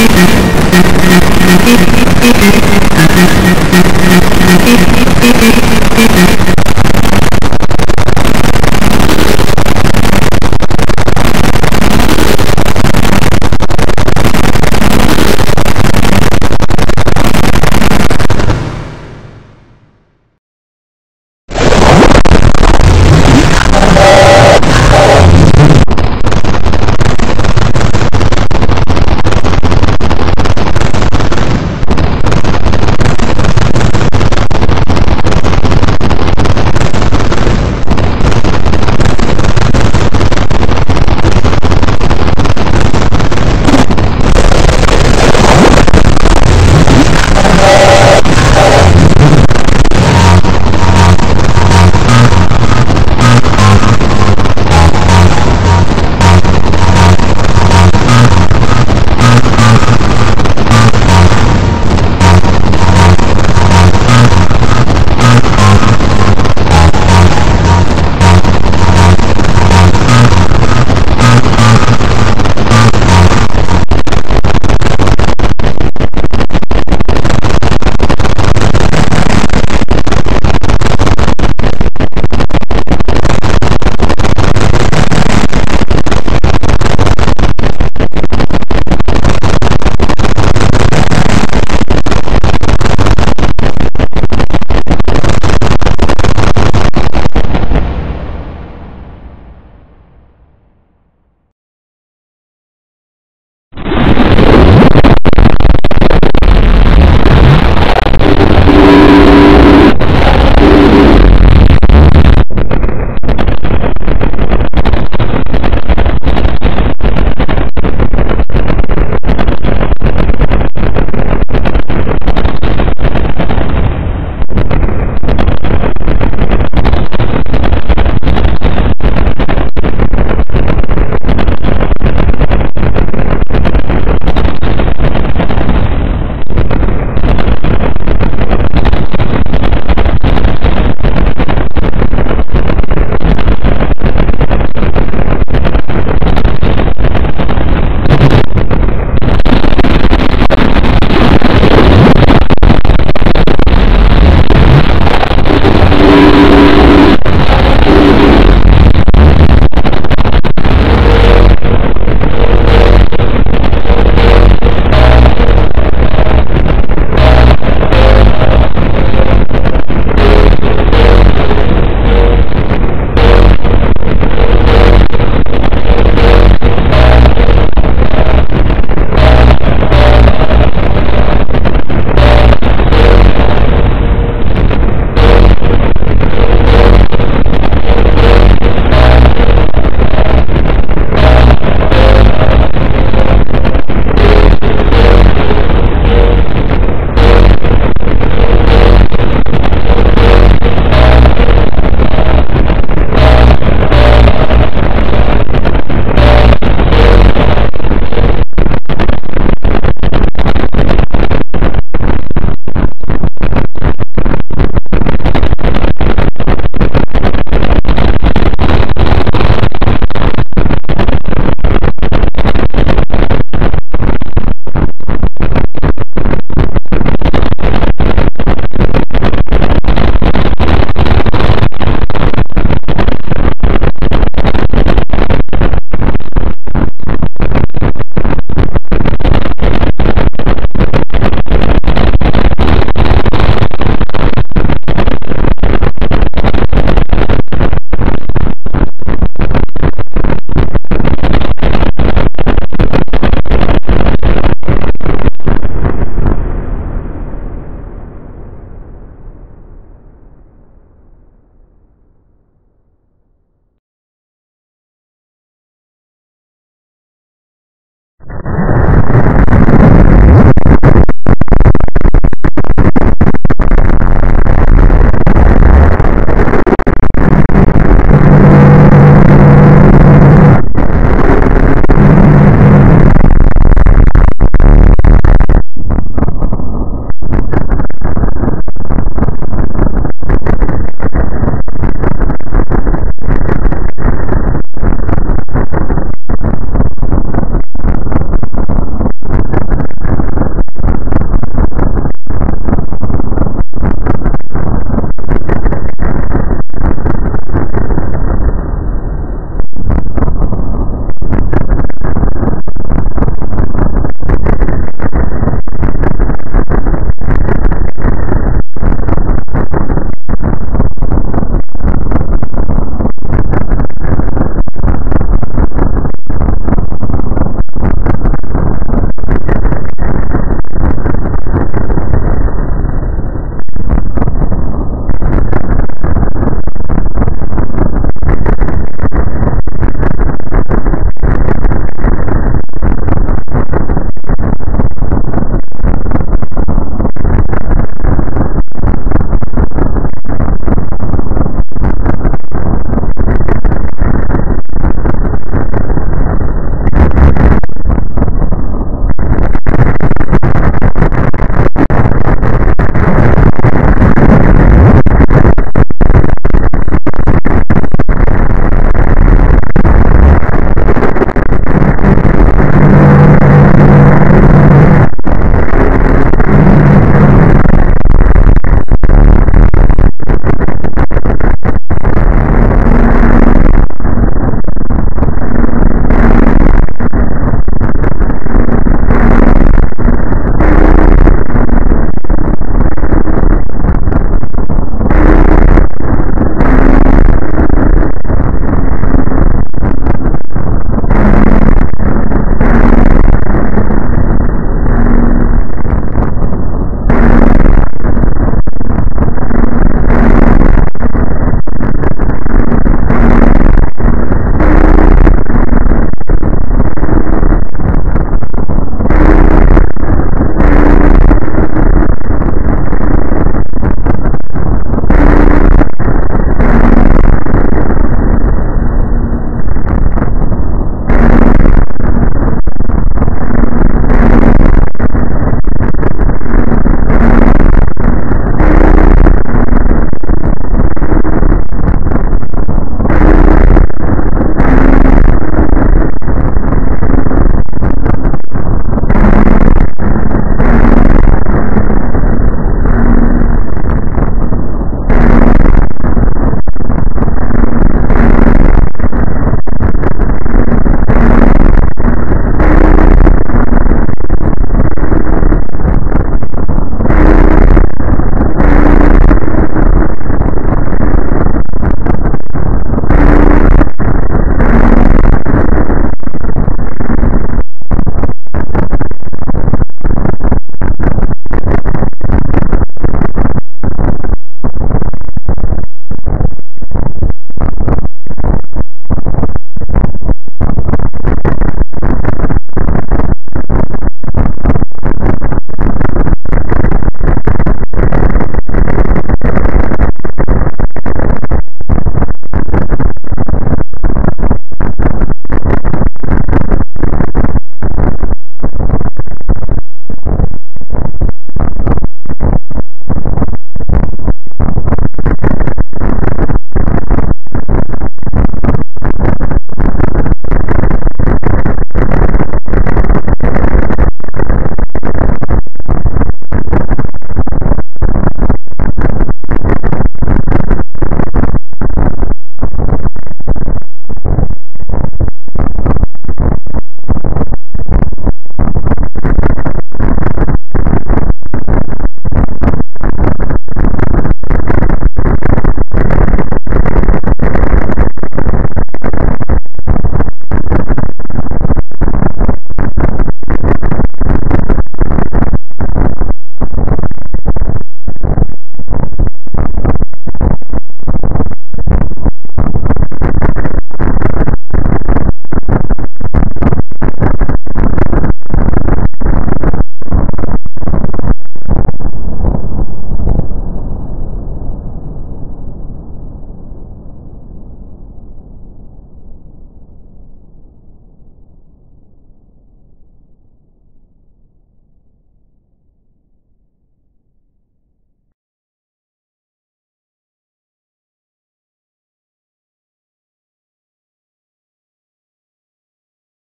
I'm gonna be